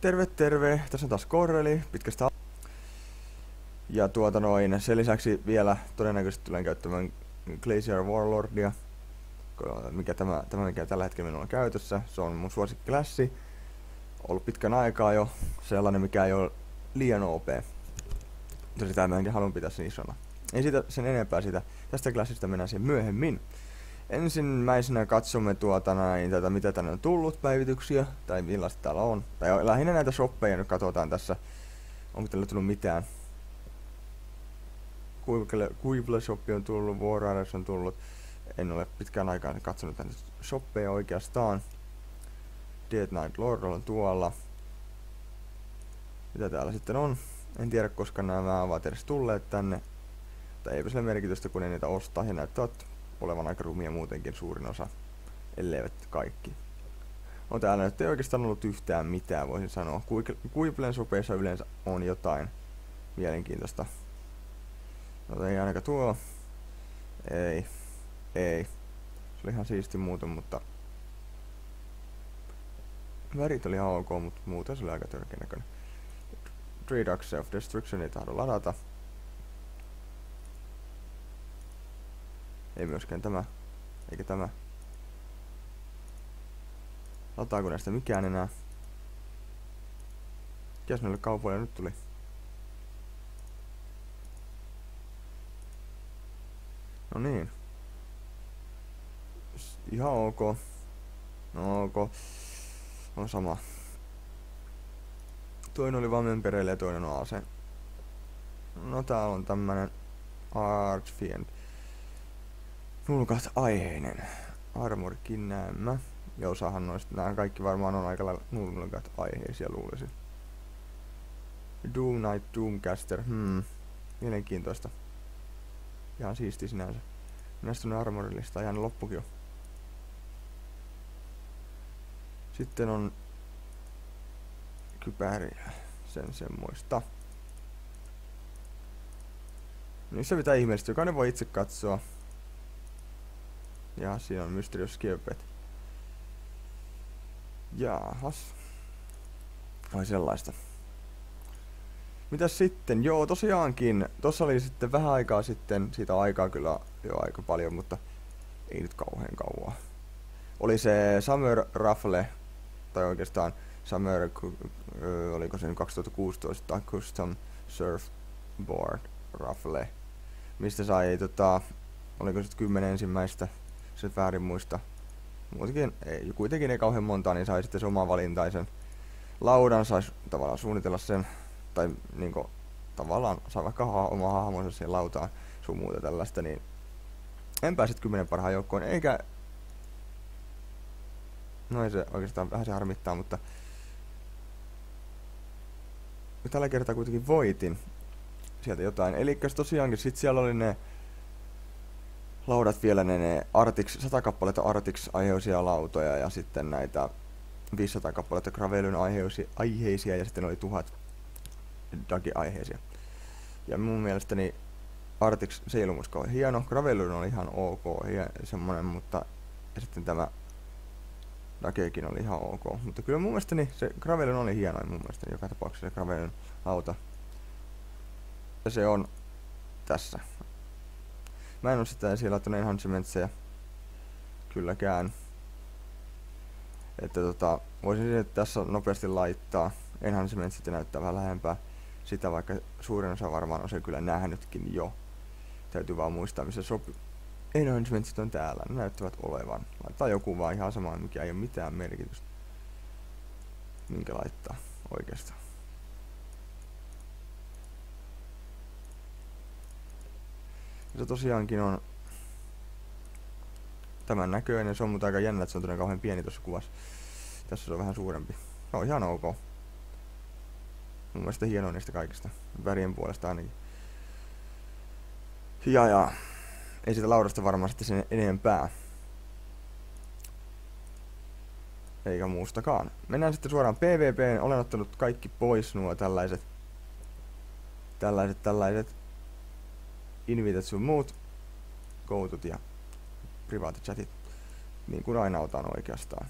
Terve terve, tässä on taas Korreli, pitkästä Ja tuota noin, sen lisäksi vielä todennäköisesti tulen käyttämään Glacier Warlordia, mikä tämä, tämä mikä tällä hetkellä minulla on käytössä. Se on mun suosikkiklassi, ollut pitkän aikaa jo, sellainen mikä ei ole liian OP. Mutta sitä mä enkin haluan pitää sen isona. Ei siitä sen enempää siitä, tästä klassista mennään siihen myöhemmin. Ensimmäisenä katsomme tuota näin, tätä, mitä tänne on tullut päivityksiä, tai millaista täällä on. Tai lähinnä näitä shoppeja nyt katsotaan tässä. Onko tällä tullut mitään? Kuible Shoppi on tullut, Warriders on tullut. En ole pitkään aikaan katsonut näitä shoppeja oikeastaan. Dead Knight Lord on tuolla. Mitä täällä sitten on? En tiedä, koska nämä ovat edes tulleet tänne. Tai eipä sillä merkitystä, kun ei niitä ostaa. Ja näyttävät olevan aika rumia muutenkin suurin osa, elleivät kaikki. No täällä nyt ei oikeastaan ollut yhtään mitään, voisin sanoa. Kuiplen sopeissa yleensä on jotain mielenkiintoista. No ei ainakaan tuo. Ei. Ei. Se oli ihan siisti muuten, mutta... Värit oli ihan ok, mutta muuten se oli aika törkeä näköinen. Three Ducks of Destruction ei tahdo ladata. Ei myöskään tämä. Eikä tämä. Lataako näistä mikään enää? Mikäs noille kaupoille nyt tuli? No niin. Ihan ok. No ok. On sama. Toinen oli vaan mempereille ja toinen on ase. No täällä on tämmönen Archfiend. Nulkat aiheinen. Armorikin näemmä. Ja osahan noista, nämä kaikki varmaan on aika lailla nulkat aiheisia luulisin. Doom Knight Doomcaster, hmm. Mielenkiintoista. Ihan siisti sinänsä. Näistä tuonne armorilista ihan loppukin jo. Sitten on kypäriä, sen semmoista. Niissä pitää ihmeellisesti, jokainen voi itse katsoa. Ja siinä on Mysterious Geopet. Jaahas. Ai sellaista. Mitäs sitten? Joo, tosiaankin. Tossa oli sitten vähän aikaa sitten, siitä aikaa kyllä jo aika paljon, mutta ei nyt kauhean kauan. Oli se Summer Raffle, tai oikeastaan Summer, oliko se 2016, Custom Surfboard Raffle, mistä sai, tota, oliko se kymmenen ensimmäistä se väärin muista. Muutenkin, ei, kuitenkin ei kauhean montaa, niin sai sitten se oma valintaisen laudan, saisi tavallaan suunnitella sen, tai niinku, tavallaan saa vaikka ha oma hahmonsa siihen lautaan, sun muuta tällaista, niin en pääsit kymmenen parhaan joukkoon, eikä... No ei se oikeastaan vähän se harmittaa, mutta... Tällä kertaa kuitenkin voitin sieltä jotain. Eli tosiaankin sit siellä oli ne laudat vielä ne, ne Artix, 100 kappaletta Artix aiheisia lautoja ja sitten näitä 500 kappaletta Gravelyn aiheisia ja sitten oli 1000 Dagi aiheisia. Ja mun mielestäni Artix se ei ollut hieno, Gravelyn oli ihan ok, semmonen, mutta ja sitten tämä Dagekin oli ihan ok. Mutta kyllä mun mielestäni se Gravelyn oli hieno, mun mielestäni joka tapauksessa se Gravelyn auto. Ja se on tässä. Mä en oo sitä siellä laittanut enhancementseja kylläkään. Että tota, voisin että tässä nopeasti laittaa enhancementsit ja näyttää vähän lähempää sitä, vaikka suurin osa varmaan on se kyllä nähnytkin jo. Täytyy vaan muistaa, missä sopii. Enhancementsit on täällä, ne näyttävät olevan. Laittaa joku vaan ihan samaan, mikä ei ole mitään merkitystä. Minkä laittaa oikeastaan. Se tosiaankin on tämän näköinen. Se on mutta aika jännä, että se on todella kauhean pieni tuossa kuvassa. Tässä se on vähän suurempi. Se on ihan ok. Mun mielestä hienoa niistä kaikista. Värien puolesta ainakin. Ja ja. Ei sitä laudasta varmasti sen enempää. Eikä muustakaan. Mennään sitten suoraan PvP. Olen ottanut kaikki pois nuo tällaiset tällaiset tällaiset invitet sun muut koutut ja privaatichatit, niin kuin aina otan oikeastaan.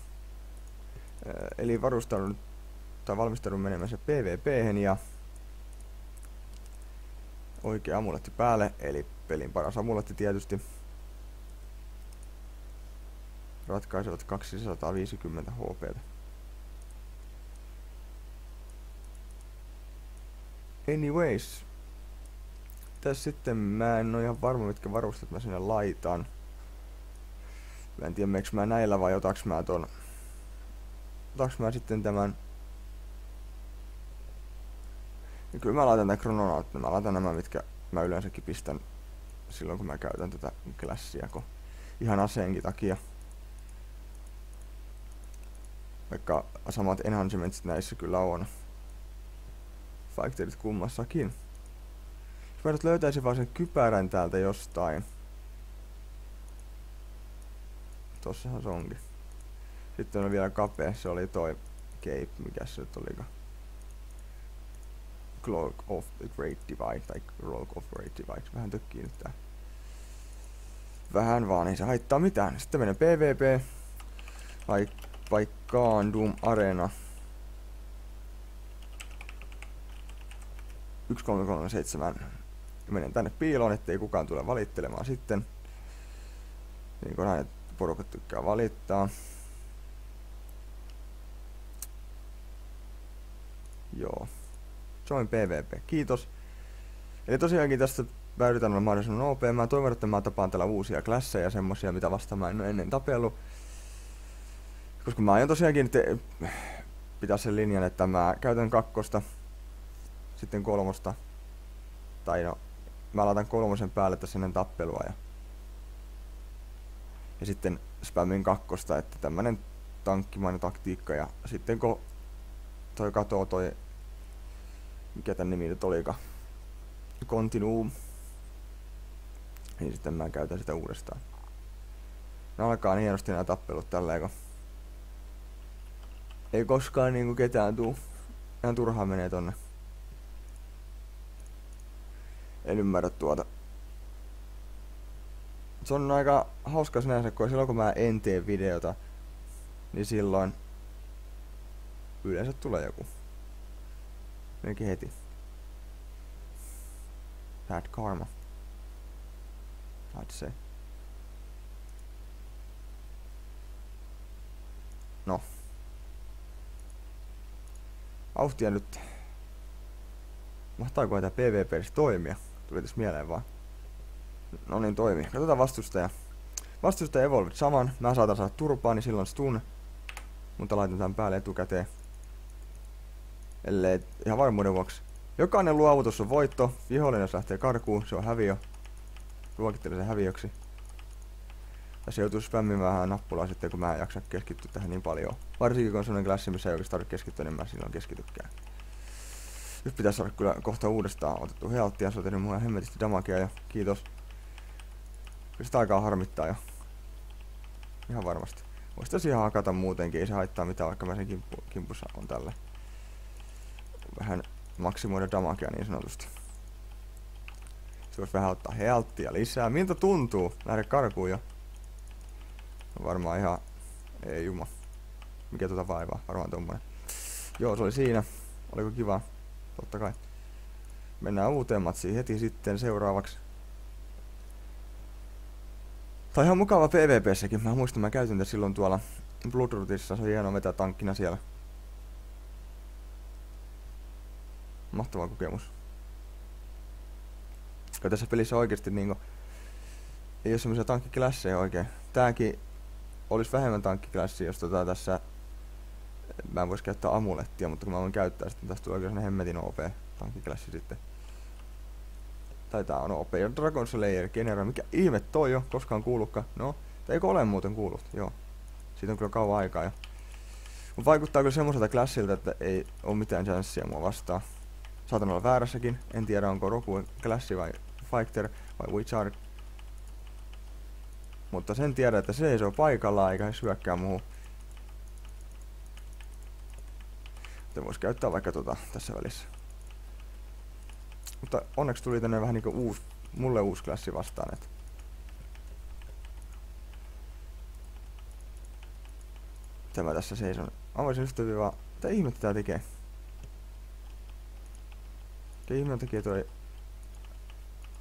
Eli varustaudun tai valmisteluun menemässä pvp ja oikea amuletti päälle, eli pelin paras amuletti tietysti. Ratkaisevat 250 HP. Anyways. Tässä sitten mä en oo ihan varma mitkä varusteet mä sinne laitan. Mä en tiedä miksi mä näillä vai otaks mä ton... Otaks mä sitten tämän... Ja kyllä mä laitan tän krononautin. Mä laitan nämä mitkä mä yleensäkin pistän silloin kun mä käytän tätä klassia, kun ihan aseenkin takia. Vaikka samat enhancementsit näissä kyllä on. Factorit kummassakin. Jos mä nyt löytäisin vaan sen kypärän täältä jostain. Tossahan se onkin. Sitten on vielä kapea, se oli toi cape, mikä se nyt olikaan. Cloak of the Great Divide, tai Rogue of Great Divide. Vähän tökkii nyt tää. Vähän vaan, ei se haittaa mitään. Sitten menee PvP. Paikkaan Doom Arena. 1337. Menen tänne piiloon, ettei kukaan tule valittelemaan sitten. Niin kuin näin, porukat tykkää valittaa. Joo. Join PvP. Kiitos. Eli tosiaankin tästä päädytään olla mahdollisimman OP. Mä toivon, että mä tapaan täällä uusia klasseja, semmosia, mitä vasta mä en ole ennen tapellut. Koska mä aion tosiaankin te- pitää sen linjan, että mä käytän kakkosta, sitten kolmosta. Tai no, mä laitan kolmosen päälle tässä ennen tappelua ja, ja sitten spämmin kakkosta, että tämmönen tankkimainen taktiikka ja sitten kun toi katoo toi mikä tän nimi nyt olika Continue niin sitten mä käytän sitä uudestaan. Ne alkaa niin hienosti nämä tappelut tälleen, kun ei koskaan niinku ketään tuu. Ihan turhaan menee tonne. En ymmärrä tuota. Se on aika hauska sinänsä, kun silloin kun mä en tee videota, niin silloin yleensä tulee joku. Melkein heti. Bad karma. I'd say. No. Vauhtia nyt. Mahtaako tämä PvP toimia? Tuli tässä mieleen vaan. No niin, toimii. Katsotaan vastustaja. Vastustaja Evolved saman. Mä saatan saada turpaa, niin silloin stun. Mutta laitan tämän päälle etukäteen. Ellei ihan varmuuden vuoksi. Jokainen luovutus on voitto. Vihollinen jos lähtee karkuun, se on häviö. Luokittelen sen häviöksi. Tässä joutuu spämmimään vähän nappulaa sitten, kun mä en jaksa keskittyä tähän niin paljon. Varsinkin kun on sellainen klassi, missä ei oikeastaan tarvitse keskittyä, niin mä silloin keskitykään. Nyt pitäisi saada kyllä kohta uudestaan otettu healttia, se on tehnyt mulle hemmetisti damakia ja kiitos. Kyllä sitä aikaa harmittaa jo. Ihan varmasti. Voisi tosi ihan hakata muutenkin, ei se haittaa mitään, vaikka mä sen kimpu, kimpussa on tällä. Vähän maksimoida damakea niin sanotusti. Se voisi vähän ottaa healttia lisää. Miltä tuntuu? Lähde karkuun jo. No varmaan ihan... Ei juma. Mikä tuota vaivaa? Varmaan tommonen. Joo, se oli siinä. Oliko kiva? Totta kai. Mennään uuteen matsiin heti sitten seuraavaksi. On ihan mukava PvPssäkin. Mä muistan, mä käytin tätä silloin tuolla Bloodrootissa. Se on hienoa vetää tankkina siellä. Mahtava kokemus. Koska tässä pelissä oikeasti niinku... Ei ole semmoisia tankkiklasseja oikein. Tääkin olisi vähemmän tankkiklassia, jos tota tässä... Mä en vois käyttää amulettia, mutta kun mä voin käyttää sitten tästä tulee oikein hemmetin OP tankkiklassi sitten. Tai tää on OP. Ja Dragon Slayer, Genera, mikä ihme toi jo, koskaan kuullutkaan. No, tai eikö ole muuten kuullut, joo. Siitä on kyllä kauan aikaa jo. Mut vaikuttaa kyllä semmoiselta klassilta, että ei ole mitään chanssia mua vastaan. Saatan olla väärässäkin, en tiedä onko Roku klassi vai Fighter vai Witcher. Mutta sen tiedän, että se ei ole paikallaan eikä syökkää muuhun. Joten vois käyttää vaikka tota tässä välissä. Mutta onneksi tuli tänne vähän niinku uusi, mulle uusi klassi vastaan, että Tämä tässä seison. Mä voisin yhtä vaan, mitä ihmettä tää tekee? Mikä ihmeen takia toi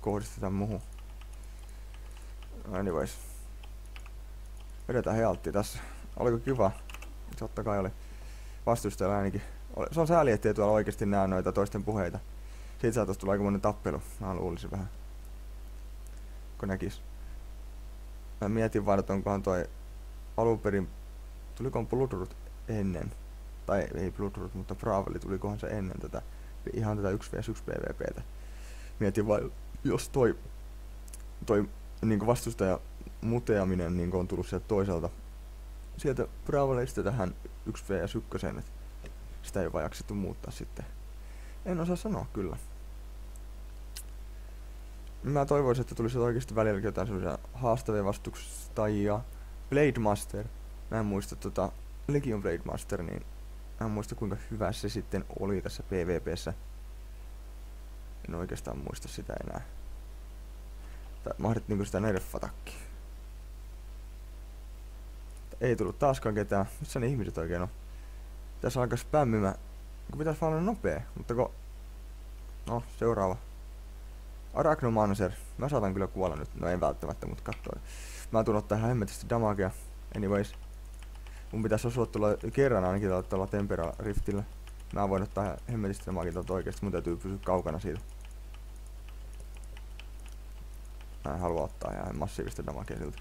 kohdistetaan muhu. Anyways. Vedetään healtti tässä. Oliko kiva? Totta kai oli. Vastustajalla ainakin. Se on sääli, ettei tuolla oikeasti näe noita toisten puheita. Siitä saataisiin tulla aikamoinen tappelu. Mä luulisin vähän. Kun näkis. Mä mietin vaan, että onkohan toi alun perin... Tuliko Bloodroot ennen? Tai ei Bloodroot, mutta Bravely, tulikohan se ennen tätä ihan tätä 1 vs 1 PvPtä. Mietin vaan, jos toi, toi niin vastustaja muteaminen niin on tullut sieltä toiselta, sieltä Braveleista tähän 1 vs 1, että sitä ei vaan jaksettu muuttaa sitten. En osaa sanoa kyllä. Mä toivoisin, että tulisi oikeasti välillä jotain sellaisia haastavia vastustajia. Blade Master. Mä en muista tota Legion Blade Master, niin Mä en muista kuinka hyvä se sitten oli tässä PvPssä. En oikeastaan muista sitä enää. Tai mahdit niinku sitä nerfatakki. Ei tullut taaskaan ketään. Missä ne ihmiset oikein on? Tässä alkaa spämmimään. Kun pitäis vaan olla nopee, mutta kun... No, seuraava. Arachnomancer. Mä saatan kyllä kuolla nyt. No en välttämättä, mutta kattoo. Mä tuun ottaa ihan hemmetisti damagea. Anyways. Mun pitäisi osua tulla kerran ainakin tuolla Tempera Riftillä. Mä voin ottaa hemmetisti tämäkin tuolta oikeesti, mun täytyy pysyä kaukana siitä. Mä en halua ottaa ihan massiivista damakea siltä.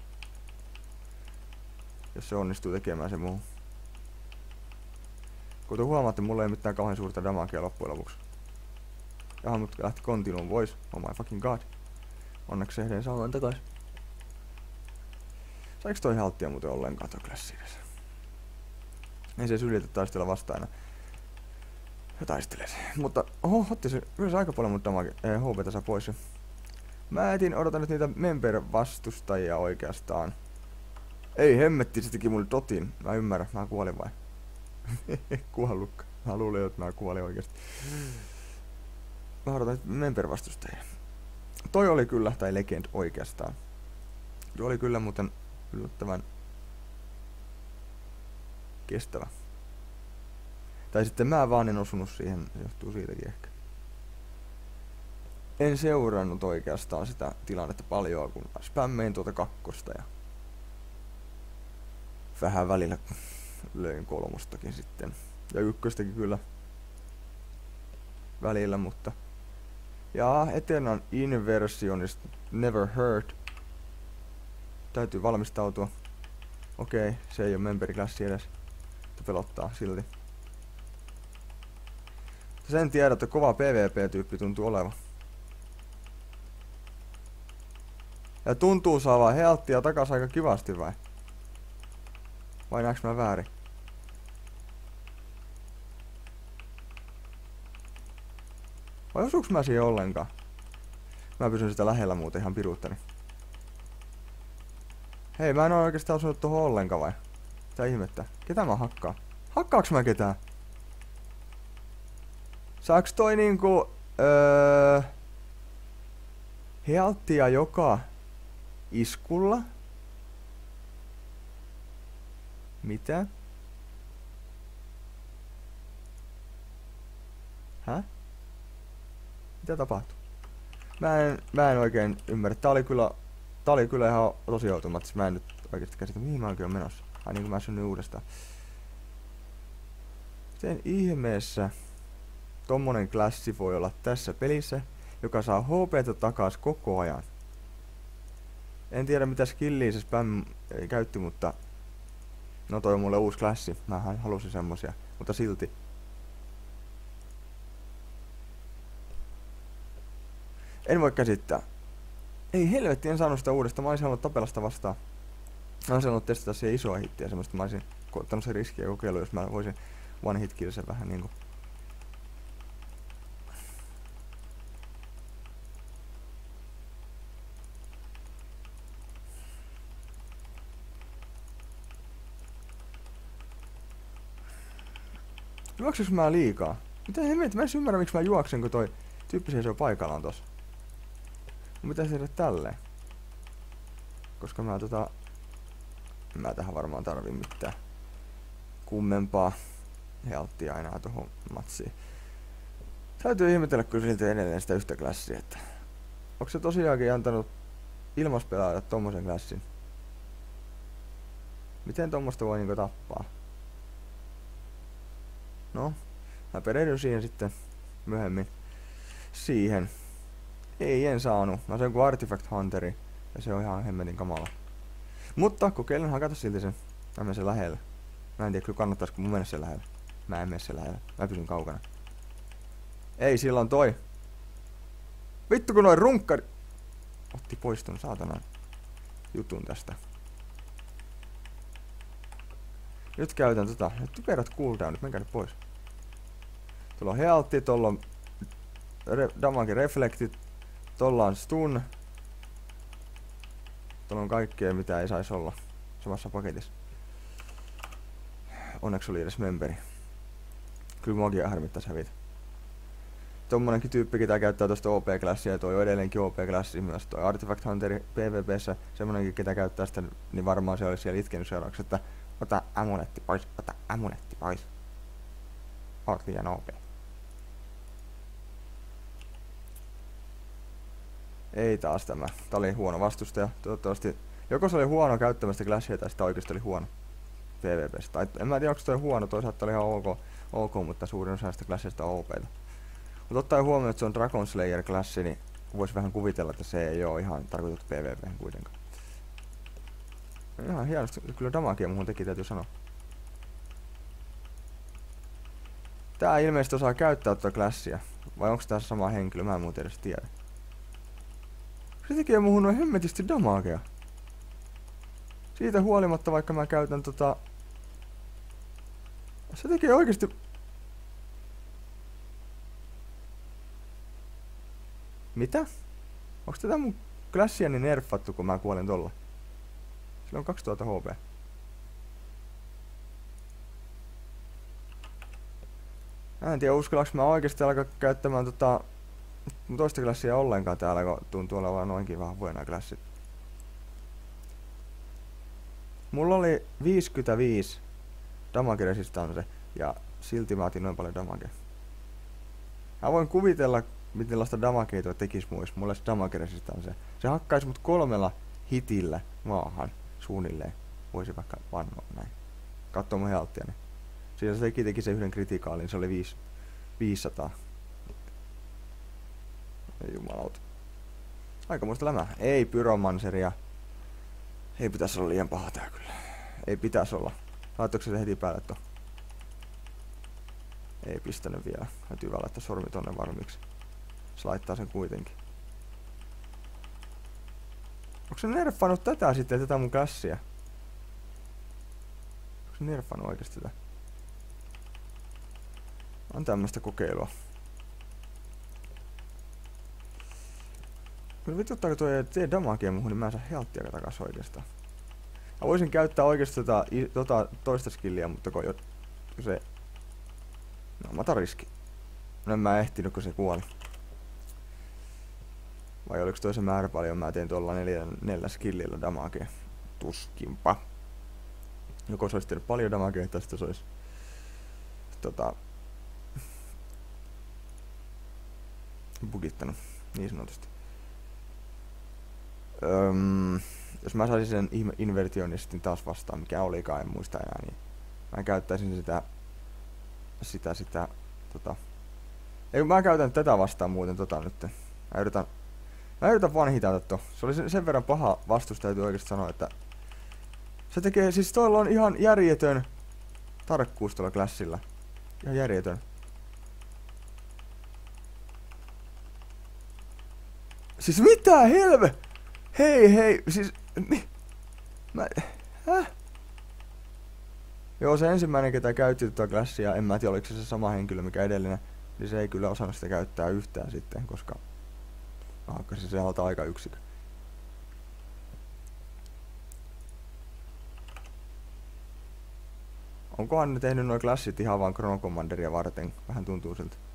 Jos se onnistuu tekemään se muu. Kuten huomaatte, mulla ei mitään kauhean suurta damakea loppujen lopuksi. Jaha, mut lähti continuum voice. Oh my fucking god. Onneksi ehdin saamaan takaisin. Saiks toi halttia muuten ollenkaan toi klassi edes? Ei se ylitä taistella vastaan Ja taistelee se. Mutta oho, otti se kyllä aika paljon mutta eh, HP tässä pois. Mä etin odotan nyt niitä member-vastustajia oikeastaan. Ei hemmetti, se teki mulle dotin. Mä ymmärrän, mä kuolin vai? Kuollukka. Mä luulin, että mä kuolin oikeesti. Mä odotan nyt member-vastustajia. Toi oli kyllä, tai legend oikeastaan. Toi oli kyllä muuten yllättävän kestävä. Tai sitten mä vaan en osunut siihen, johtuu siitäkin ehkä. En seurannut oikeastaan sitä tilannetta paljon, kun spämmein tuota kakkosta ja vähän välillä löin kolmostakin sitten. Ja ykköstäkin kyllä välillä, mutta... Ja Eternan Inversionista Never Heard. Täytyy valmistautua. Okei, okay, se ei ole memberiklassi edes pelottaa silti. Sen tiedä, että kova PvP-tyyppi tuntuu olevan. Ja tuntuu saavan healttia takas aika kivasti vai? Vai näeks mä väärin? Vai osuuks mä siihen ollenkaan? Mä pysyn sitä lähellä muuten ihan piruuttani. Hei, mä en oo oikeastaan osunut tuohon ollenkaan vai? Mitä ihmettä? Ketä mä hakkaan? Hakkaaks mä ketään? Saaks toi niinku... Öö, healttia joka iskulla? Mitä? Hä? Mitä tapahtuu? Mä en, mä en oikein ymmärrä. Tää oli kyllä, tää oli kyllä ihan tosi automaattisesti. Mä en nyt oikeesti käsitä, mihin mä oikein menossa. Ai niin kuin mä synnyin uudestaan. Miten ihmeessä tommonen klassi voi olla tässä pelissä, joka saa HP takas koko ajan? En tiedä mitä skilliä se spam käytti, mutta no toi on mulle uusi klassi. Mä halusin semmosia, mutta silti. En voi käsittää. Ei helvetti, en saanut sitä uudesta. Mä olisin halunnut tapella sitä vastaan. Mä olisin halunnut testata siihen isoa hittiä semmoista. Mä olisin ottanut se riskiä kokeilu, jos mä voisin one hit kill se vähän niinku. Juokseks mä liikaa? Mitä hemmet? Mä en ymmärrä miksi mä juoksen, kun toi tyyppi seisoo paikallaan tossa. Mun pitäisi tehdä tälleen. Koska mä tota... Mä tähän varmaan tarvin mitään kummempaa healttia enää tuohon matsiin. Täytyy ihmetellä kyllä silti edelleen sitä yhtä klassia, että onko se tosiaankin antanut ilmaspelaajalle tommosen klassin? Miten tommosta voi niinku tappaa? No, mä perehdyn siihen sitten myöhemmin. Siihen. Ei en saanut. Mä sain kuin Artifact Hunteri. Ja se on ihan hemmetin kamala. Mutta kokeilen hakata silti sen. Mä menen sen lähelle. Mä en tiedä kyllä kannattaisiko mun mennä sen lähelle. Mä en mene sen lähelle. Mä pysyn kaukana. Ei, sillä on toi. Vittu kun noin runkkari... Otti pois ton saatanan jutun tästä. Nyt käytän tota. Nyt kerrat cooldownit, menkää nyt pois. Tuolla on healtti, tuolla on re damage reflektit, tuolla on stun. Tuolla on kaikkea mitä ei saisi olla samassa paketissa. Onneksi oli edes memberi. Kyllä muakin harmittaisi hävitä. Tommonenkin tyyppi, ketä käyttää tosta OP-klassia, ja toi on edelleenkin OP-klassi myös toi Artifact Hunter PvPssä, semmonenkin, ketä käyttää sitä, niin varmaan se olisi siellä itkenyt seuraavaksi, että ota amunetti pois, ota amunetti pois. Oot liian OP. Ei taas tämä. Tää oli huono vastustaja. Toivottavasti joko se oli huono käyttämästä Clashia tai sitä oikeasti oli huono PvPstä. Tai en mä tiedä onko toi huono, toisaalta oli ihan ok, ok mutta suurin osa näistä Clashista on OPta. Mutta ottaen huomioon, että se on Dragon Slayer klassi, niin voisi vähän kuvitella, että se ei ole ihan tarkoitettu PvP kuitenkaan. Ihan hienosti, kyllä damagea muuhun teki, täytyy sanoa. Tää ilmeisesti osaa käyttää tuota klassia. Vai onko tässä sama henkilö? Mä en muuten edes tiedä. Se tekee muuhun noin hemmetisti damagea. Siitä huolimatta, vaikka mä käytän tota... Se tekee oikeesti... Mitä? Onks tätä mun klassiani nerfattu, kun mä kuolen tolla? Sillä on 2000 HP. Mä en tiedä, uskallaks mä oikeesti alkaa käyttämään tota toista klassia ollenkaan täällä, kun tuntuu olevan noinkin vahvoja nämä klassit. Mulla oli 55 damage resistance ja silti mä otin noin paljon damage. Mä voin kuvitella, miten lasta damagea tuo tekis muis. Mulla olisi damage resistance. Se hakkaisi mut kolmella hitillä maahan suunnilleen. Voisi vaikka vannoa näin. Katso mun healttiani. Siinä se teki, teki se yhden kritikaalin, se oli 5, 500. Ei jumalauta. muista lämää. Ei pyromanseria. Ei pitäisi olla liian paha tää kyllä. Ei pitäisi olla. Laittoiko se heti päälle to? Ei pistänyt vielä. Täytyy vaan laittaa sormi tonne varmiksi. Se laittaa sen kuitenkin. Onko se nerfannut tätä sitten, tätä mun kässiä? Onko se nerfannut oikeesti tätä? On tämmöstä kokeilua. Kyllä vituttaako tuo ei tee damagea muuhun, niin mä en saa healttia takas oikeastaan. Mä voisin käyttää oikeesti tota, tota toista skilliä, mutta kun, kun se... No, mä riski. No en mä ehtinyt, kun se kuoli. Vai oliko toisen määrä paljon? Mä tein tuolla neljä, neljä skillillä damagea. Tuskinpa. Joko se olisi tehnyt paljon damagea, tai sitten se olisi... Tota... Bugittanut, niin sanotusti. Öm, jos mä saisin sen invertion sitten taas vastaan, mikä olikaan, en muista enää, niin mä käyttäisin sitä, sitä, sitä, tota, ei mä käytän tätä vastaan muuten tota nyt. Mä yritän, mä yritän vaan hitata to. Se oli sen, sen verran paha vastus, täytyy oikeesti sanoa, että se tekee, siis toilla on ihan järjetön tarkkuus tuolla klassilla. Ihan järjetön. Siis mitä helve? Hei hei, siis... Mi, mä... Häh? Joo, se ensimmäinen, ketä käytti tuota klassia, en mä tiedä oliko se se sama henkilö, mikä edellinen, niin se ei kyllä osannut sitä käyttää yhtään sitten, koska hakkasi se alta aika yksikö. Onkohan ne tehnyt noin klassit ihan vaan Chrono Commanderia varten? Vähän tuntuu siltä.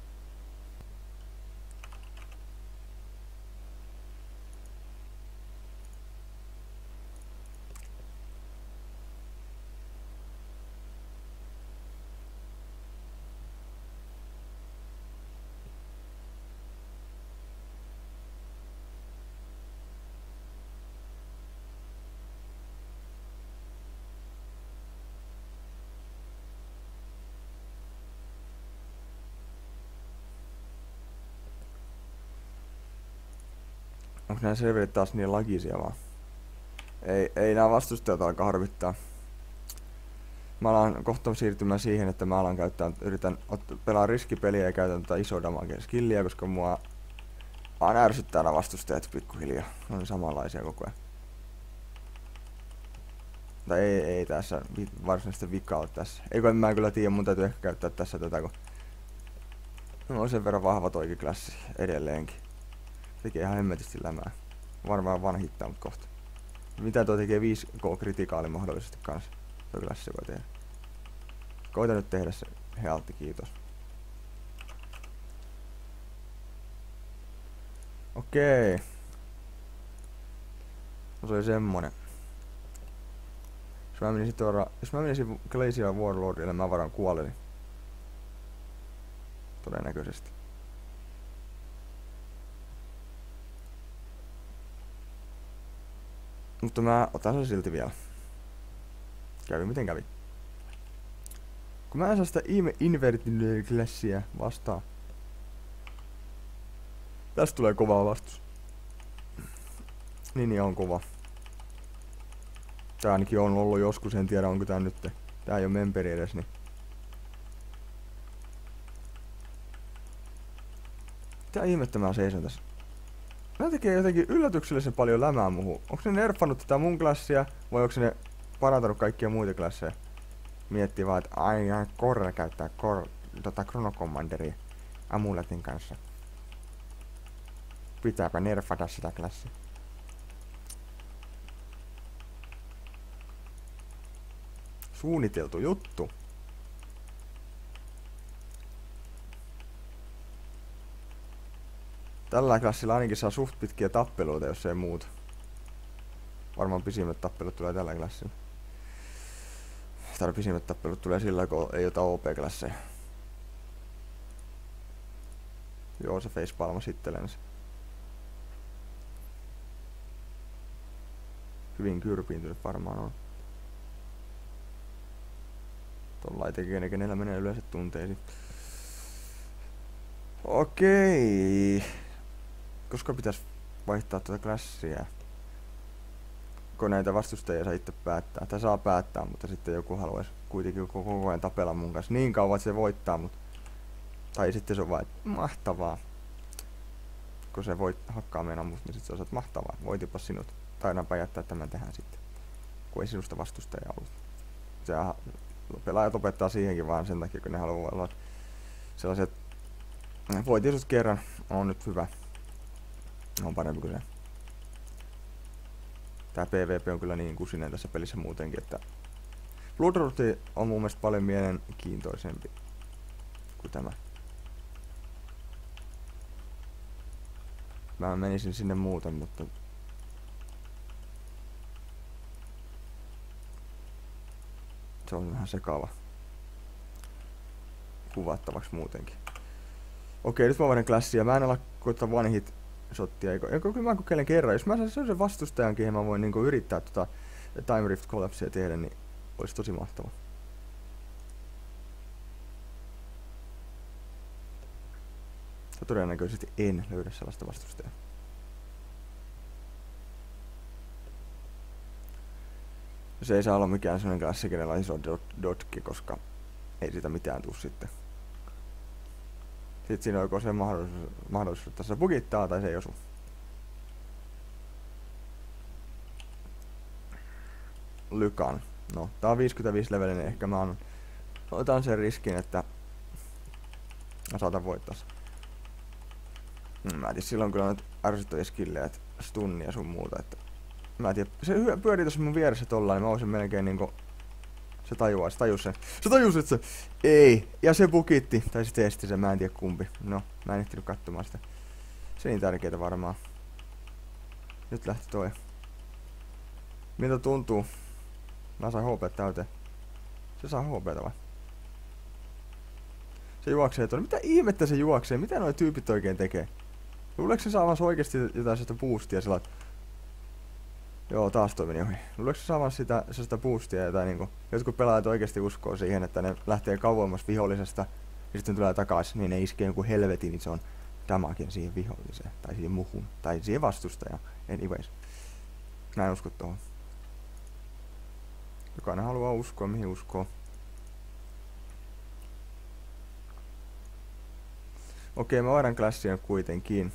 Onko nämä serverit taas niin lagisia vaan? Ei, ei nämä vastustajat alkaa harvittaa. Mä alan kohta siirtymään siihen, että mä alan käyttää, yritän pelaa riskipeliä ja käytän tätä iso damage skilliä, koska mua vaan ärsyttää nämä vastustajat pikkuhiljaa. Ne on samanlaisia koko ajan. Tai ei, ei tässä varsinaisesti vika ole tässä. Eikö mä en kyllä tiedä, mun täytyy ehkä käyttää tässä tätä, kun no, on sen verran vahva toikin klassi edelleenkin. Tekee ihan hemmetisti lämää. Varmaan vanhittaa mut kohta. Mitä tuo tekee 5K kritikaali mahdollisesti kanssa? Tuo klassi voi tehdä. Koita nyt tehdä se healtti, kiitos. Okei. No se oli semmonen. Jos mä menisin tuoda, jos mä menisin Glacial Warlordille, mä varan kuolin. Todennäköisesti. Mutta mä otan sen silti vielä. Kävi miten kävi. Kun mä en saa sitä inverted klassia vastaan. Tästä tulee kova vastus. Niin, niin on kova. Tää ainakin on ollut joskus, en tiedä onko tää nyt. Tää ei oo memberi edes, niin. Mitä ihmettä mä seison tässä? Nää tekee jotenkin yllätyksellisen paljon lämää muuhun. Onko ne nerfannut tätä mun klassia vai onko ne parantanut kaikkia muita klasseja? Miettii vaan, että aina Korra käyttää kor tota Chrono amuletin kanssa. Pitääpä nerfata sitä klassia. Suunniteltu juttu. Tällä klassilla ainakin saa suht pitkiä tappeluita, jos ei muuta. Varmaan pisimmät tappelut tulee tällä klassilla. Tai pisimmät tappelut tulee sillä, kun ei ota OP-klasseja. Joo, se facepalma sitten lensi. Hyvin kyrpiintynyt varmaan on. Tuolla tekee kenellä menee yleensä tunteisiin. Okei. Koska pitäisi vaihtaa tuota klassia? Kun näitä vastustajia saa itse päättää. Tai saa päättää, mutta sitten joku haluaisi kuitenkin koko ajan tapella mun kanssa niin kauan, että se voittaa, mutta... Tai sitten se on että mahtavaa. Kun se voit hakkaa meidän mut, niin sitten on, että mahtavaa, voitipa sinut. Tainanpa jättää tämän tähän sitten. Kun ei sinusta vastustajaa ollut. Se pelaajat opettaa siihenkin vaan sen takia, kun ne haluaa olla sellaiset voitin sut kerran, on nyt hyvä. On parempi kuin se. Tää PvP on kyllä niin kusinen tässä pelissä muutenkin, että Bloodroot on mun mielestä paljon mielenkiintoisempi kuin tämä. Mä menisin sinne muuten, mutta se on vähän sekava kuvattavaksi muutenkin. Okei, nyt mä vaihdan klassia. Mä en ala koittaa one hit shottia. Eikö, kyllä mä kokeilen kerran. Jos mä saan sen vastustajankin ja mä voin niinku yrittää tota Time Rift Collapsea tehdä, niin olisi tosi mahtava. Ja todennäköisesti en löydä sellaista vastustajaa. Se ei saa olla mikään sellainen klassi, kenellä on iso dotki, koska ei siitä mitään tuu sitten. Sitten siinä on joko se mahdollisuus, mahdollisuus että se bugittaa tai se ei osu. Lykan. No, tää on 55 levelinen, ehkä mä oon... Otan sen riskin, että mä saatan voittaa sen. Hmm, mä en tiedä, silloin kyllä on ärsyttäviä skillejä, että stunnia sun muuta, että... Mä en tiedä, se pyörii tuossa mun vieressä tollain, niin mä voisin melkein niinku se tajuaa, se tajus sen. Se tajus, että se... Ei. Ja se bukitti. Tai se testi sen, mä en tiedä kumpi. No, mä en ehtinyt katsomaan sitä. Se niin tärkeetä varmaan. Nyt lähti toi. Miltä tuntuu? Mä sain HP täyteen. Se saa HP vai? Se juoksee tuonne. Mitä ihmettä se juoksee? Mitä noi tyypit oikein tekee? Luuleeko se saavansa oikeesti jotain sellaista boostia sillä Joo, taas toi meni ohi. Luuleeko saavan sitä, sitä boostia tai niinku, jotkut pelaajat oikeasti uskoo siihen, että ne lähtee kauemmas vihollisesta ja sitten tulee takaisin, niin ne iskee joku helvetin, niin se on damagen siihen viholliseen, tai siihen muhun, tai siihen vastustajaan. Anyways. Mä en usko tuohon. Jokainen haluaa uskoa, mihin uskoo. Okei, mä vaihdan klassia kuitenkin.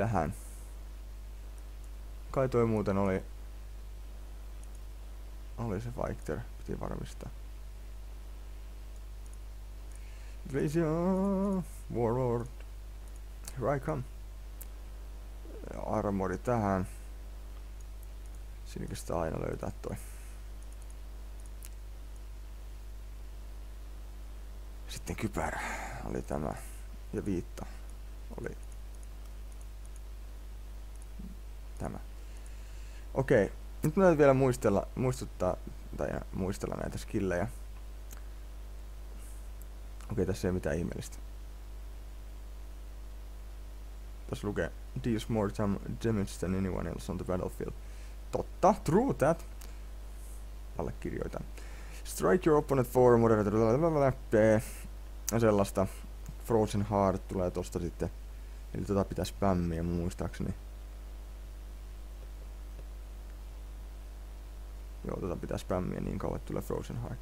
Tähän. Kai toi muuten oli... Oli se fighter, piti varmistaa. Glacier, Warlord. Here I come. Armori tähän. Sinnekin aina löytää toi. Sitten kypärä oli tämä. Ja viitta oli tämä. Okei, nyt mä vielä muistella, muistuttaa tai muistella näitä skillejä. Okei, tässä ei mitään ihmeellistä. Tässä lukee deals more damage than anyone else on the battlefield. Totta, true that. Allekirjoitan. Strike your opponent for moderate sellaista. Frozen Heart tulee tosta sitten. Eli tota pitää spämmiä muistaakseni. Joo, tota pitää spämmiä niin kauan, että tulee Frozen Heart.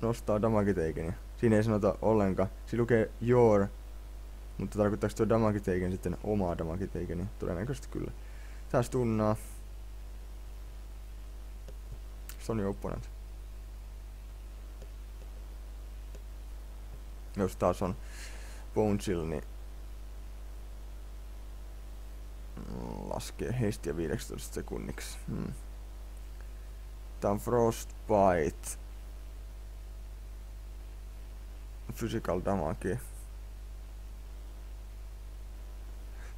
Nostaa damage takenia. Siinä ei sanota ollenkaan. Siinä lukee your, mutta tarkoittaako tuo damage taken sitten omaa damage takenia? Todennäköisesti kyllä. Tää stunnaa. Sony opponent. Jos taas on Bonechill, niin laskee heistiä 15 sekunniksi. Hmm. Tää on Frostbite. Physical damage.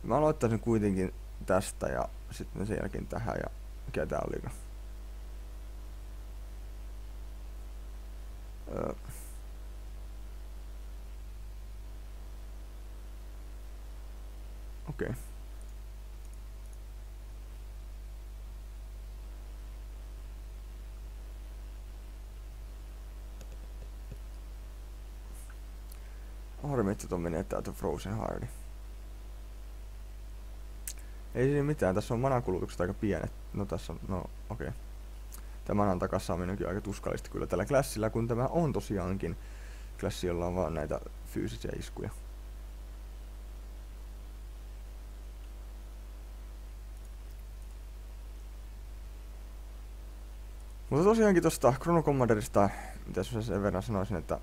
Mä aloittaisin kuitenkin tästä ja sitten sen jälkeen tähän ja mikä tää olikaan. Öö. Okei. Okay. Ton menee täältä Frozen Hardy. Ei siinä mitään, tässä on manakulutukset aika pienet. No tässä on, no okei. Okay. Tämä manan takasaaminenkin aika tuskallista kyllä tällä klassilla, kun tämä on tosiaankin klassi, jolla on vaan näitä fyysisiä iskuja. Mutta tosiaankin tosta Chrono Commanderista, mitä sen verran sanoisin, että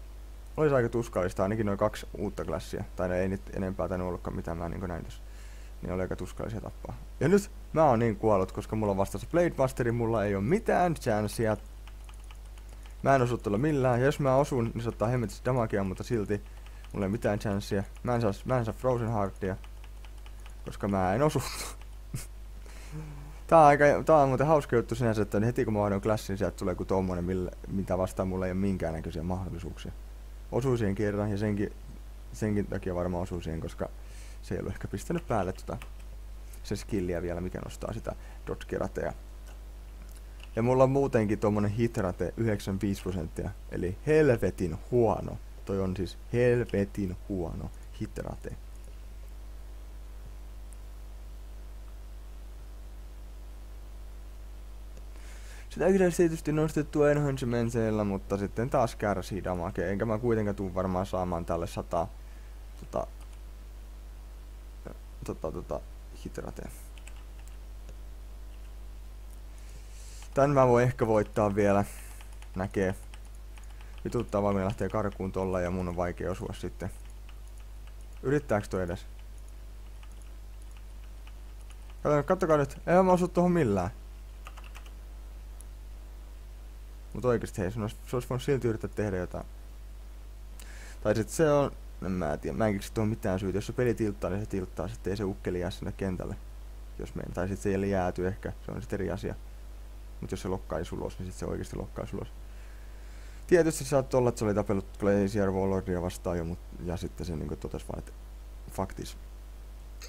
olisi aika tuskallista, ainakin noin kaksi uutta klassia. Tai ne ei nyt enempää tänne ollutkaan mitään, mä niin näin tossa. Niin oli aika tuskallisia tappaa. Ja nyt mä oon niin kuollut, koska mulla on vastassa Blade Busteri, mulla ei ole mitään chanssia. Mä en osu tuolla millään, ja jos mä osun, niin se ottaa hemmetissä damagea, mutta silti mulla ei mitään chanssia. Mä en saa, mä en saa Frozen Heartia, koska mä en osu. Tää on, aika, tää on muuten hauska juttu sinänsä, että heti kun mä vaihdan klassin, sieltä tulee kuin tommonen, millä, mitä vastaan mulla ei ole minkäännäköisiä mahdollisuuksia. Osuu siihen kerran ja senkin, senkin takia varmaan osuu siihen, koska se ei ollut ehkä pistänyt päälle tota, se skilliä vielä, mikä nostaa sitä dodge-ratea. Ja mulla on muutenkin tommonen hitrate 95 prosenttia, eli helvetin huono. Toi on siis helvetin huono hitrate. Sitä yleensä tietysti nostettu enhancementseilla, mutta sitten taas kärsii damage. Enkä mä kuitenkaan tuu varmaan saamaan tälle sata tota, tota, tota, hitrateen. Tän mä voin ehkä voittaa vielä. Näkee. Vituttaa vaan, lähtee karkuun tolla ja mun on vaikea osua sitten. Yrittääks toi edes? Kattokaa nyt, eihän mä osu tuohon millään. Mutta oikeesti hei, se olisi, olisi voinut silti yrittää tehdä jotain. Tai sit se on, en mä tiedä, mä en keksi tuohon mitään syytä. Jos se peli tilttaa, niin se tilttaa, sitten ei se ukkeli jää sinne kentälle. Jos meen. Tai sitten se ei jääty ehkä, se on sitten eri asia. Mutta jos se lokkaisi ulos, niin sitten se oikeasti lokkaisi ulos. Tietysti saat olla, että se oli tapellut Glacier Warlordia vastaan jo, mut, ja sitten se niinku totes vaan, että faktis,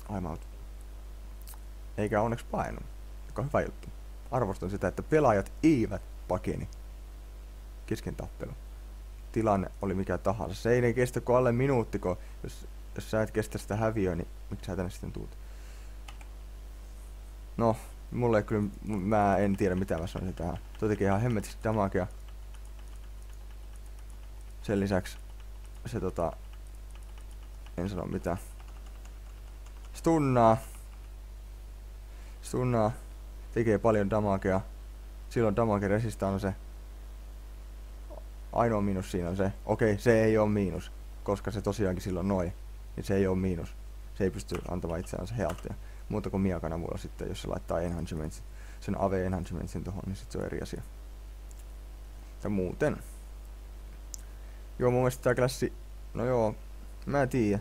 I'm out. Eikä onneksi painu, joka on hyvä juttu. Arvostan sitä, että pelaajat eivät pakeni kesken tappelu. Tilanne oli mikä tahansa. Se ei kestä kuin alle minuutti, kun jos, jos sä et kestä sitä häviöä, niin miksi sä tänne sitten tuut? No, mulle kyllä, mä en tiedä mitä mä sanoisin tähän. Tuo ihan hemmetisti damakea. Sen lisäksi se tota, en sano mitään. Stunnaa. Stunnaa. Tekee paljon damakea. Silloin damage resista on se. Ainoa miinus siinä on se. Okei, se ei ole miinus. Koska se tosiaankin silloin noin. Niin se ei ole miinus. Se ei pysty antamaan itseänsä healthia. Muuta kuin Miakana mulla sitten, jos se laittaa enhancementsin, sen AV enhancementsin tohon, niin se on eri asia. Ja muuten. Joo, mun mielestä tää klassi, no joo, mä en tiedä.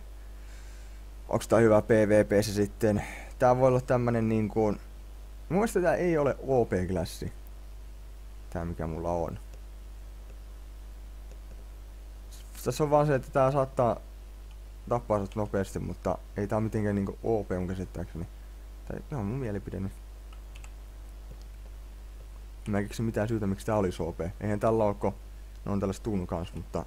Onks tää hyvä PvP se sitten? Tää voi olla tämmönen niin kuin... Mun mielestä tää ei ole OP-klassi. Tää mikä mulla on. Tässä on vaan se, että tää saattaa tappaa sut nopeasti, mutta ei tää mitenkään niinku OP mun käsittääkseni. Tai no on mun mielipide nyt. Mä en keksi mitään syytä miksi tää olisi OP. Eihän tällä ole, ne on tällaista tuun kans, mutta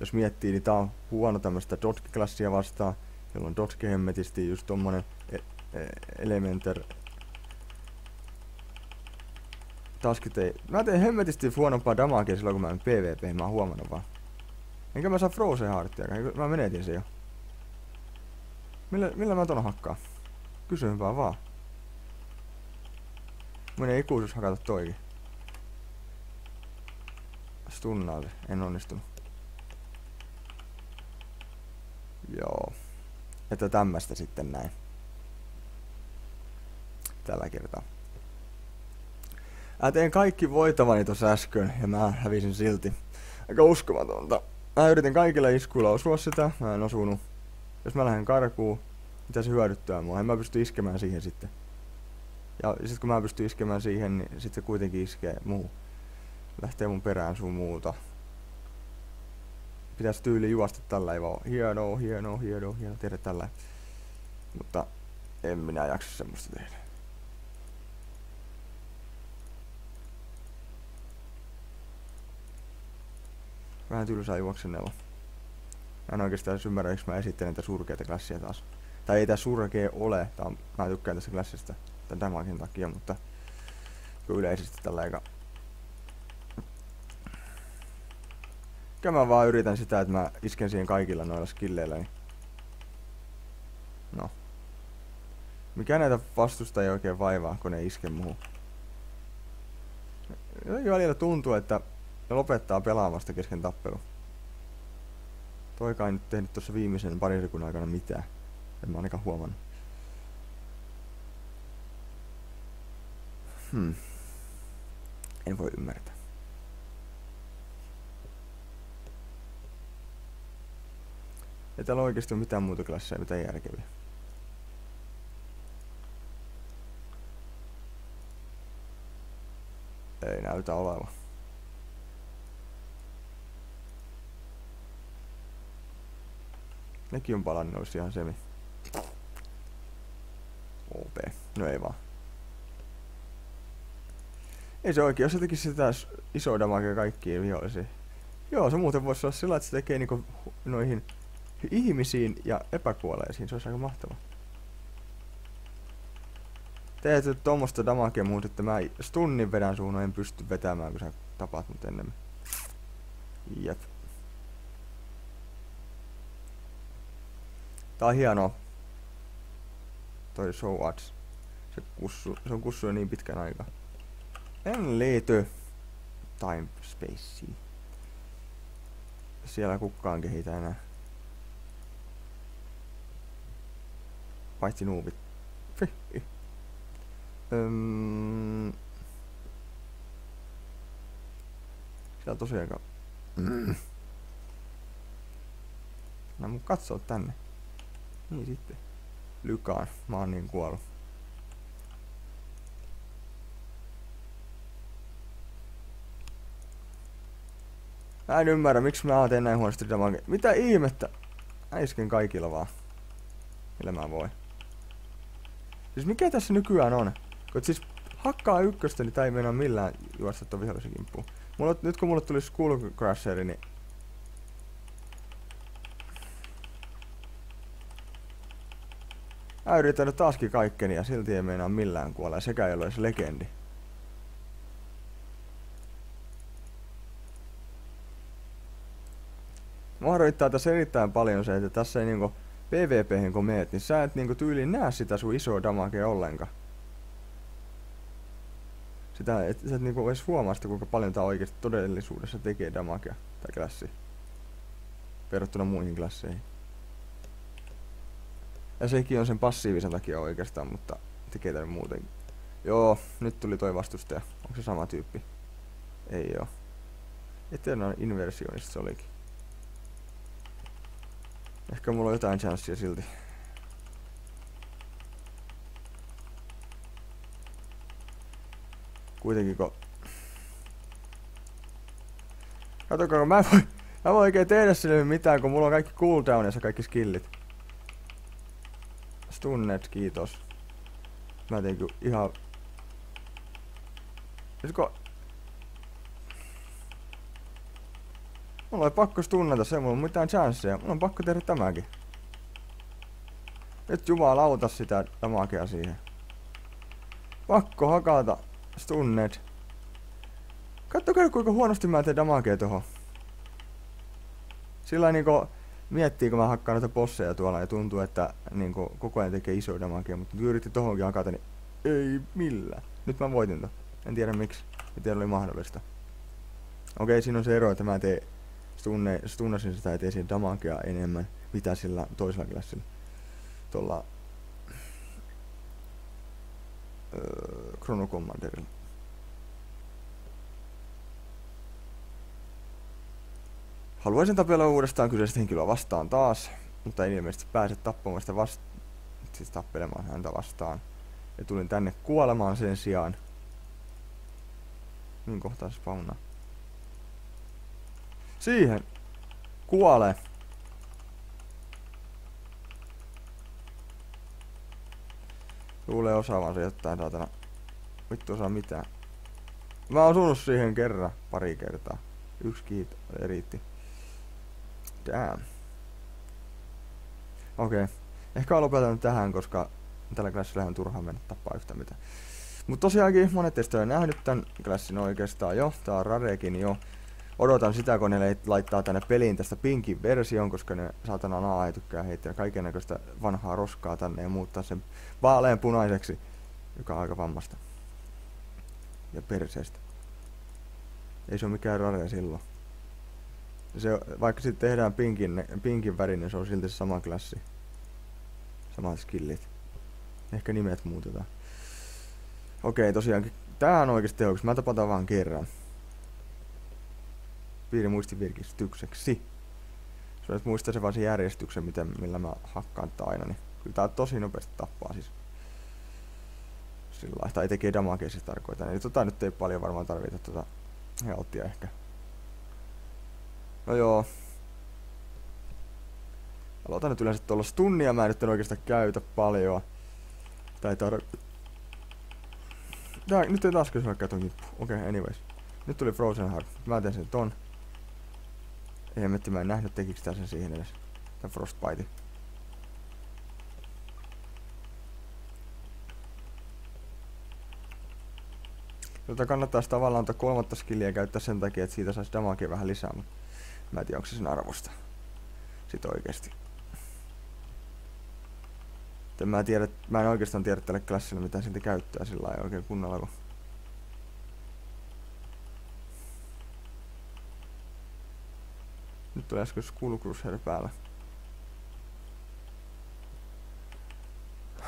jos miettii, niin tää on huono tämmöstä Dodge-klassia vastaan, jolloin Dodge hemmetisti just tommonen e e Elementer taskit ei... Mä teen hemmetisti huonompaa damagea silloin kun mä en PvP, mä oon huomannut vaan. Enkä mä saa Frozen Heartia, mä menetin se jo. Millä, millä mä ton hakkaa? Kysyn vaan vaan. Menee ikuisuus hakata toikin. Stunnaalle, en onnistunut. Joo. Että tämmöstä sitten näin. Tällä kertaa. Mä tein kaikki voitavani tuossa äsken ja mä hävisin silti. Aika uskomatonta. Mä yritin kaikilla iskuilla osua sitä, mä en osunut. Jos mä lähden karkuun, mitä se hyödyttää mua? En mä pysty iskemään siihen sitten. Ja sit kun mä pystyn iskemään siihen, niin sit se kuitenkin iskee muu. Lähtee mun perään sun muuta. Pitäis tyyli juosta tällä ei vaan hienoa, hienoa, hienoa, hienoa, tehdä tällä. Mutta en minä jaksa semmoista tehdä. Vähän tylsää juoksennella. Mä en oikeastaan ymmärrä, miksi mä esittelen tätä surkeita klassia taas. Tai ei tää surkea ole, tää on, mä tykkään tästä klassista tän damakin takia, mutta yleisesti tällä aika... Kyllä mä vaan yritän sitä, että mä isken siihen kaikilla noilla skilleillä, niin... No. Mikä näitä vastusta ei oikein vaivaa, kun ne iske muuhun. Jotenkin välillä tuntuu, että ne lopettaa pelaamasta kesken tappelu. Toika ei nyt tehnyt tuossa viimeisen parin sekunnin aikana mitään. En mä ainakaan huomannut. Hmm. En voi ymmärtää. Ei täällä oikeesti ole mitään muuta klasseja, mitä järkeviä. Ei näytä olevan. Nekin on palannut, ihan semi. OP. No ei vaan. Ei se oikein, jos se tekisi sitä isoa damagea kaikkiin vihollisiin. Joo, se muuten voisi olla sillä, että se tekee niinku noihin ihmisiin ja epäkuoleisiin. Se olisi aika mahtavaa. Teet tuommoista damagea muut, että mä stunnin vedän suun, en pysty vetämään, kun sä tapaat mut enemmän. Jep. Tää on hienoa. Toi show ads. Se, kussu, se on kussu niin pitkän aikaa. En liity time spaceen. Siellä kukaan kehitä enää. Paitsi nuubit. Öm... Siellä tosiaan... Mm. No mun katsoo tänne. Niin sitten. Lykaan. Mä oon niin kuollut. Mä en ymmärrä, miksi mä teen näin huonosti damage. Mitä ihmettä? Äisken kaikilla vaan. Millä mä voin. Siis mikä tässä nykyään on? Kun siis hakkaa ykköstä, niin tää ei meinaa millään juosta ton vihollisen kimppuun. Mulla, nyt kun mulle tuli Skull Crasheri, niin... Mä yritän nyt taaskin kaikkeni ja silti ei meinaa millään kuolla, sekä ei ole edes legendi. Mua riittää tässä erittäin paljon se, että tässä ei niinku PvP kun meet, niin sä et niinku tyyliin näe sitä sun isoa damagea ollenkaan. Sitä et, sä et niinku edes huomaa sitä, kuinka paljon tää oikeesti todellisuudessa tekee damagea, tää klassi. Verrattuna muihin klasseihin. Ja sekin on sen passiivisen takia oikeastaan, mutta tekee tämän muuten. Joo, nyt tuli toi vastustaja. Onko se sama tyyppi? Ei oo. Eternal Inversionista se olikin. Ehkä mulla on jotain chanssia silti. Kuitenkin kun... Katsokaa, mä en voi, mä voin oikein tehdä sille mitään, kun mulla on kaikki cooldownissa kaikki skillit. Stunnet, kiitos. Mä tein ihan... Nyt kun Mulla oli pakko stunnata se, mulla on mitään chanceja. Mulla on pakko tehdä tämäkin. Nyt jumalauta sitä damakea siihen. Pakko hakata stunnet. Kattokaa kuinka huonosti mä teen damakea tohon. Sillä niinku miettii kun mä hakkaan noita bosseja tuolla ja tuntuu että niinku koko ajan tekee iso damakea, mutta yritti tohonkin hakata niin ei millään. Nyt mä voitin to. En tiedä miksi. Miten oli mahdollista. Okei, siinä on se ero, että mä teen stunne, stunnasin sitä, ettei siinä damagea enemmän, mitä sillä toisella klassilla. Tuolla öö, Chrono Commanderilla. Haluaisin tapella uudestaan kyseistä henkilöä vastaan taas, mutta en ilmeisesti pääse tappamaan sitä vast... siis tappelemaan häntä vastaan. Ja tulin tänne kuolemaan sen sijaan. Niin kohtaa spawnaa. Siihen. Kuole. Luulee osaavansa jotain saatana. Vittu osaa mitään. Mä oon siihen kerran, pari kertaa. Yksi kiito, riitti. Damn. Okei. Okay. Ehkä lopetan tähän, koska tällä klassilla on turhaa mennä tappaa yhtä mitään. Mutta tosiaankin monet teistä on nähnyt tämän klassin oikeastaan jo. Tää on Rarekin jo odotan sitä, kun ne laittaa tänne peliin tästä pinkin version, koska ne saatana naa ei tykkää heittää kaiken näköistä vanhaa roskaa tänne ja muuttaa sen vaalean punaiseksi, joka on aika vammasta. Ja perseestä. Ei se ole mikään rare silloin. Se, vaikka sitten tehdään pinkin, pinkin värin, niin se on silti sama klassi. Samat skillit. Ehkä nimet muutetaan. Okei, tosiaankin. Tää on oikeesti tehokas. Mä tapataan vaan kerran piiri muistivirkistykseksi. Jos nyt muistaa se vaan se järjestyksen, miten, millä mä hakkaan tätä aina, niin kyllä tää tosi nopeasti tappaa siis. Sillä lailla, tai tekee damagea siis tarkoitan. Eli tota nyt ei paljon varmaan tarvita tota helttiä ehkä. No joo. Aloitan nyt yleensä tuolla tunnia, mä en nyt oikeastaan käytä paljon. Tai tar... Tää, nyt ei taas kysyä ton kippu. Okei, okay, anyways. Nyt tuli Frozen Heart. Mä teen sen ton. Hemmetti, mä en nähnyt tekiks tää sen siihen edes. Tän Frostbite. Jota kannattaisi tavallaan ottaa kolmatta skilliä käyttää sen takia, että siitä saisi damagea vähän lisää, mutta mä en tiedä, onko se sen arvosta. Sitten oikeesti. mä, tiedä, mä en oikeastaan tiedä tälle klassille mitään siltä käyttöä sillä oikein kunnolla, kun Nyt tulee äsken Skull Cruiser päällä.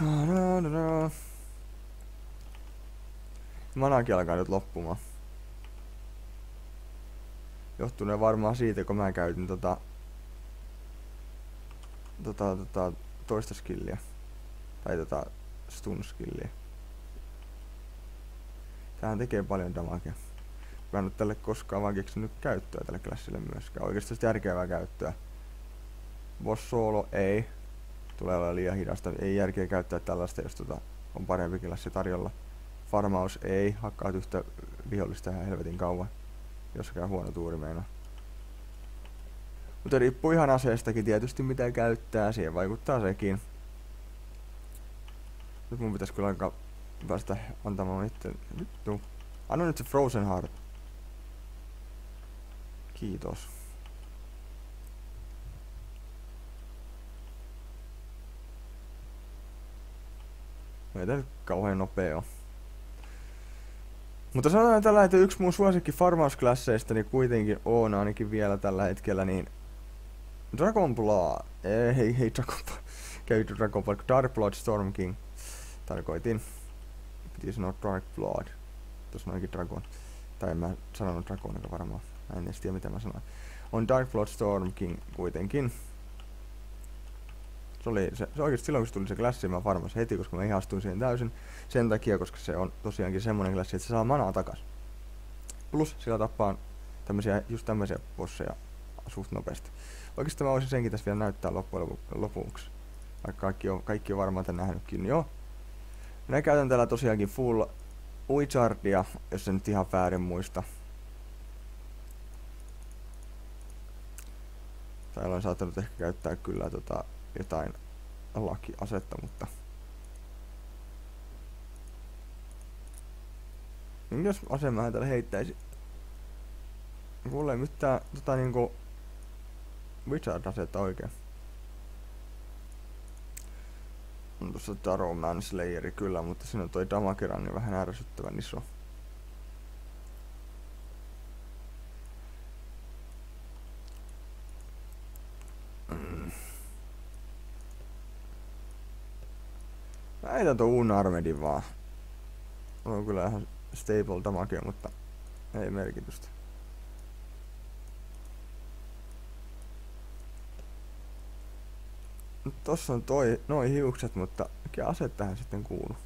No, no, no. Manakin alkaa nyt loppumaan. Johtuneen varmaan siitä, kun mä käytin tota, tota, tota toista skilliä. Tai tota stun skilliä. Tähän tekee paljon damagea. Mä en ole tälle koskaan vaan keksinyt käyttöä tälle klassille myöskään. Oikeasti järkevää käyttöä. Boss solo ei. Tulee olla liian hidasta. Ei järkeä käyttää tällaista, jos tota on parempi klassi tarjolla. farmaus ei, hakkaat yhtä vihollista ihan helvetin kauan, jos käy huono tuuri meinaa. Mutta riippuu ihan aseestakin tietysti mitä käyttää, siihen vaikuttaa sekin. Nyt mun pitäisi kyllä aika päästä antamaan itse... Vittu. Anna nyt se Frozen Heart. Kiitos. Meitä nyt kauhean nopea on. Mutta sanotaan tällä että yksi mun suosikki farmausklasseista niin kuitenkin on ainakin vielä tällä hetkellä niin Dragon Blood. Ei, hei, hei, Dragon Blood. Käy Dragon. Dark Blood Storm King. Tarkoitin. Piti sanoa Dark Blood. Tuossa noinkin Dragon. Tai en mä sanonut Dragon, varmaan. Mä en edes tiedä mitä mä sanoin. On Dark Blood Storm King kuitenkin. Se oli se, se oikeesti silloin kun se tuli se klassi, mä varmaan heti, koska mä ihastuin siihen täysin. Sen takia, koska se on tosiaankin semmonen klassi, että se saa manaa takas. Plus sillä tappaa tämmösiä, just tämmöisiä bosseja suht nopeasti. Oikeastaan mä voisin senkin tässä vielä näyttää loppujen lopuksi. Vaikka kaikki on, kaikki on varmaan tän nähnytkin. Joo. Minä käytän täällä tosiaankin full Wizardia, jos en nyt ihan väärin muista. Tai olen saattanut ehkä käyttää kyllä tota, jotain lakiasetta, mutta... Minkäs aseen mä täällä heittäisi? Mulla ei mitään tota niinku... Wizard-asetta oikein. On tossa Taro Manslayeri kyllä, mutta siinä on toi Damakeran niin vähän ärsyttävän iso. Mä heitän tuon uun armedin vaan. On kyllä ihan stable damage, mutta ei merkitystä. Tossa on toi, noi hiukset, mutta mikä ase tähän sitten kuuluu?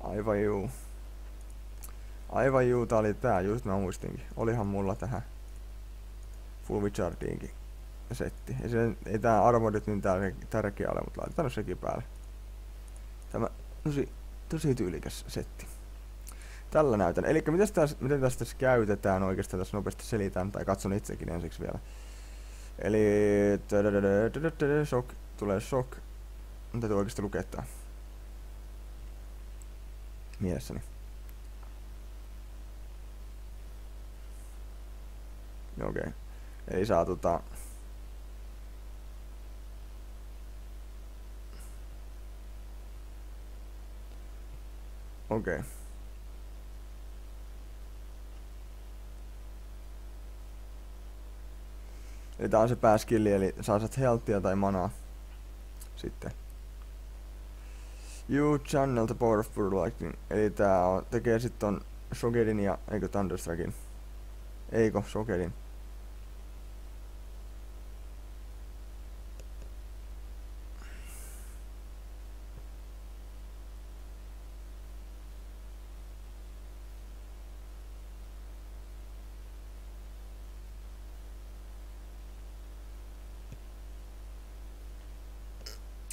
Aivan juu. Aivan juu, tää oli tää, just mä muistinkin. Olihan mulla tähän Full Wizardiinkin setti. Ei, se, ei tää armorit niin tärkeä ole, mutta laitetaan sekin päälle. Tämä tosi, tosi tyylikäs setti. Tällä näytän. Eli miten tästä, miten tästä käytetään oikeastaan tässä nopeasti selitän, tai katson itsekin ensiksi vielä. Eli shock, tulee shock. Mitä täytyy oikeasti lukea tää. Mielessäni. Okei. Okay. Eli saa tota... Okei. Okay. Eli tää on se pääskilli, eli saa sat healthia tai manaa. Sitten. You channel the power of pure lightning. Eli tää on, tekee sit ton Shogerin ja, eikö Thunderstruckin? Eikö, Shogerin.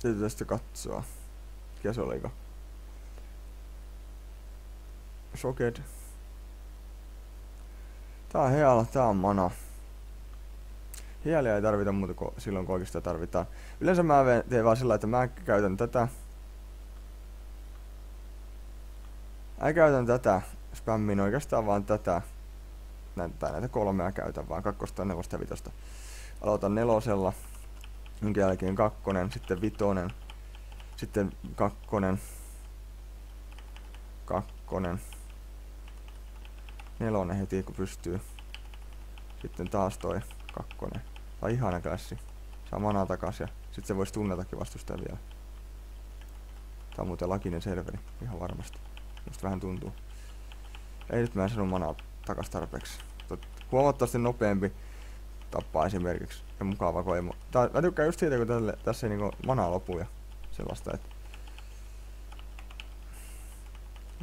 Täytyy tästä katsoa. Mikä se oliko? Shocked. Tää on heala, tää on mana. Hielia ei tarvita muuta kuin silloin kun oikeastaan tarvitaan. Yleensä mä teen vaan sillä että mä käytän tätä. Mä käytän tätä. Spämmin oikeastaan vaan tätä. Näitä, näitä kolmea käytän vaan. Kakkosta, nelosta ja vitosta. Aloitan nelosella minkä jälkeen kakkonen, sitten vitonen, sitten kakkonen, kakkonen, nelonen heti kun pystyy. Sitten taas toi kakkonen. Tai ihana klassi. Saa manaa takas ja sitten se voisi tunnetakin vastustaja vielä. Tää on muuten lakinen serveri, ihan varmasti. Musta vähän tuntuu. Ei nyt mä en sano manaa takas tarpeeksi. Huomattavasti nopeampi tappaa esimerkiksi. Ja mukava koimu. Tää, mä tykkään just siitä, kun tälle, tässä ei niinku mana lopu ja sellaista, että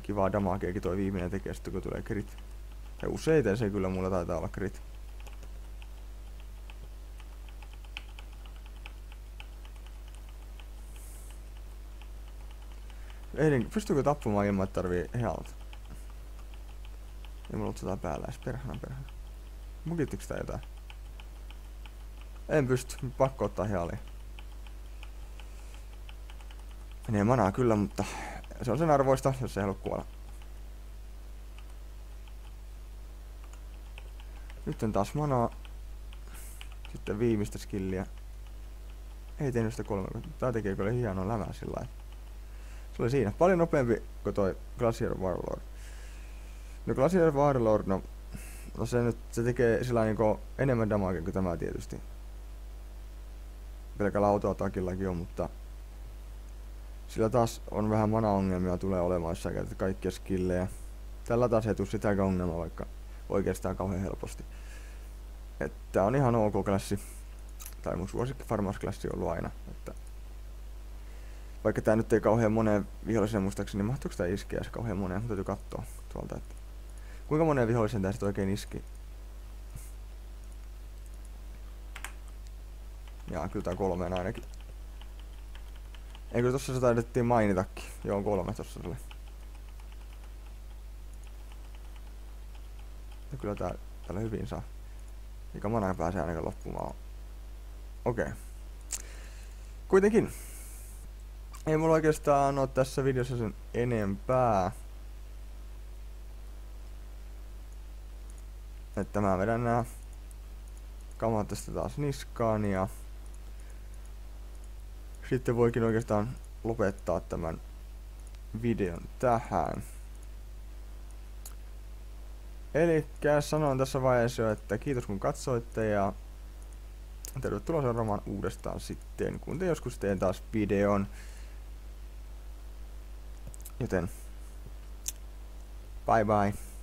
kivaa damageekin toi viimeinen tekee sitten kun tulee crit. Ja useiten se kyllä mulla taitaa olla crit. Ehdin, pystyykö tappamaan ilman, että tarvii health? Ei mulla ollut sitä päällä edes, perhana perhana. Mukittiks tää jotain? En pysty, pakko ottaa healia. Menee manaa kyllä, mutta se on sen arvoista, jos ei halua kuolla. Nyt on taas manaa. Sitten viimeistä skilliä. Ei tehnyt sitä kolme. Tää tekee kyllä hienoa lämää sillä. Se oli siinä. Paljon nopeampi kuin toi Glacier Warlord. No Glacier Warlord, no, no se nyt se tekee sillä niinku enemmän damagea kuin tämä tietysti. Pelkällä autoatakillakin on, mutta sillä taas on vähän mana-ongelmia tulee olemaan, jos käytät kaikkia skillejä. Tällä taas ei tule sitäkään ongelmaa, vaikka oikeastaan kauhean helposti. Että on ihan ok klassi. Tai mun suosikki farmausklassi ollut aina. Että vaikka tää nyt ei kauhean moneen viholliseen muistaakseni, niin mahtuuko tää iskeä se kauhean moneen? Mun täytyy katsoa tuolta, että kuinka moneen viholliseen tää sit oikein iski. Jaa, kyllä tää kolmeen ainakin. Eikö tossa se taidettiin mainitakin? Joo, kolme tossa oli. Ja kyllä tää tällä hyvin saa. Eikä mana pääsee ainakaan loppumaan. Okei. Okay. Kuitenkin. Ei mulla oikeastaan ole tässä videossa sen enempää. Että mä vedän nää kamat tästä taas niskaan ja sitten voikin oikeastaan lopettaa tämän videon tähän. Eli sanon tässä vaiheessa jo, että kiitos kun katsoitte ja tervetuloa seuraamaan uudestaan sitten, kun te joskus teen taas videon. Joten bye bye.